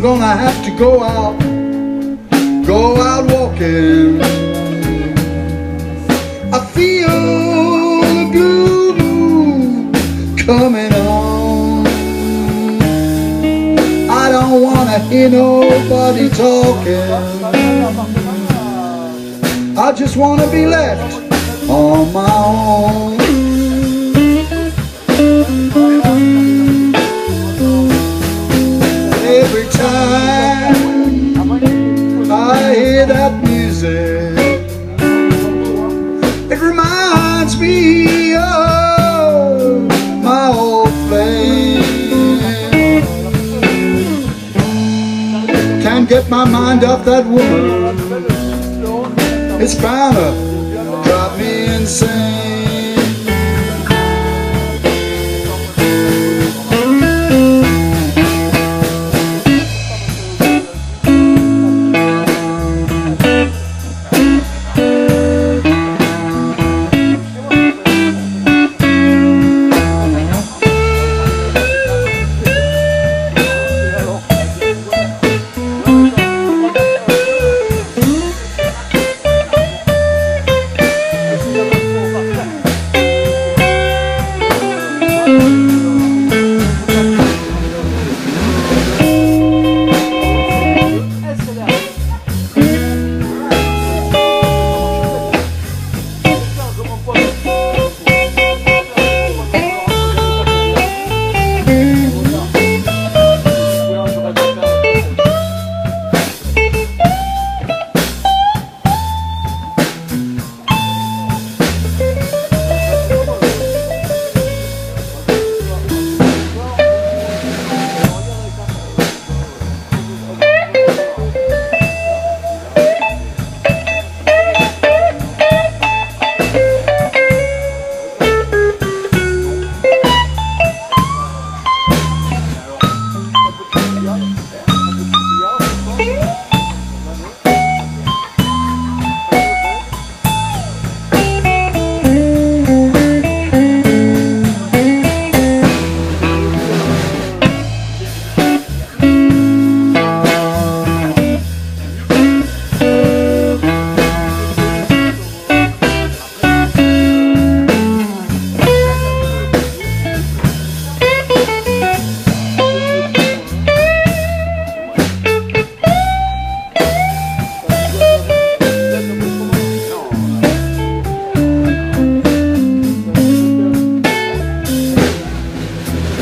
I'm gonna have to go out, go out walking. I feel the blue coming on. I don't wanna hear nobody talking. I just wanna be left on my own. Hear that music, it reminds me of my old flame. Can't get my mind off that woman. It's bound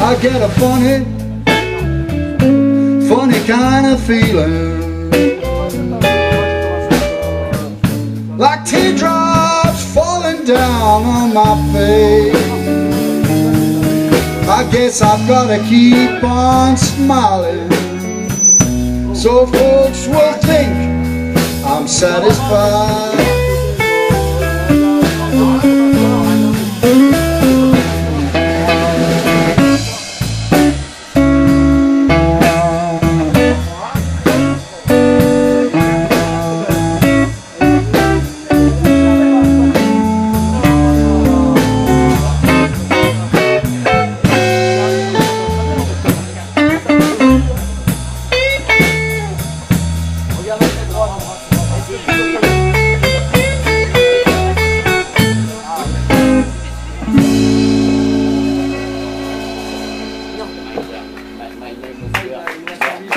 I get a funny, funny kind of feeling. Like teardrops falling down on my face. I guess I've gotta keep on smiling. So folks will think I'm satisfied.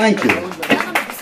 Thank you.